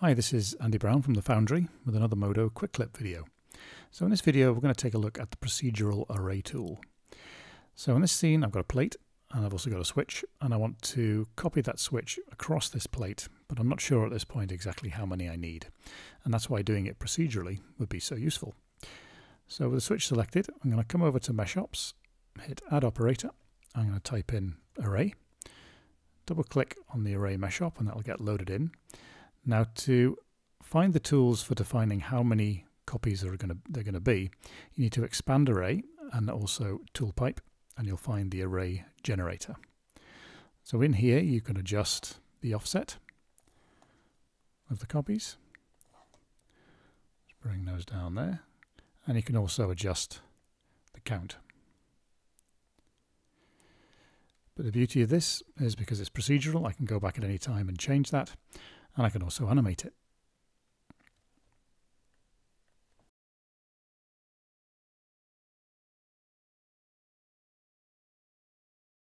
Hi, this is Andy Brown from the Foundry with another Modo Quick Clip video. So in this video we're going to take a look at the procedural array tool. So in this scene I've got a plate and I've also got a switch and I want to copy that switch across this plate but I'm not sure at this point exactly how many I need and that's why doing it procedurally would be so useful. So with the switch selected I'm going to come over to Mesh Ops, hit Add Operator, I'm going to type in Array, double click on the Array Mesh Op and that'll get loaded in. Now to find the tools for defining how many copies are going to they're going to be, you need to expand array and also tool pipe and you'll find the array generator. So in here you can adjust the offset of the copies. Let's bring those down there. And you can also adjust the count. But the beauty of this is because it's procedural, I can go back at any time and change that and I can also animate it.